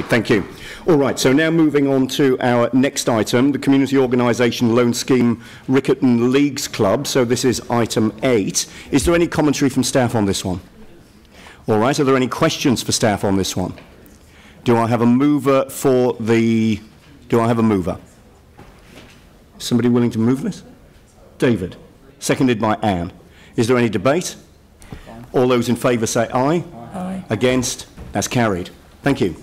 Great, Thank you. All right, so now moving on to our next item, the Community Organisation Loan Scheme Riccarton Leagues Club. So this is item eight. Is there any commentary from staff on this one? All right, are there any questions for staff on this one? Do I have a mover for the... Do I have a mover? Somebody willing to move this? David. Seconded by Anne. Is there any debate? All those in favour say aye. Aye. Against? That's carried. Thank you.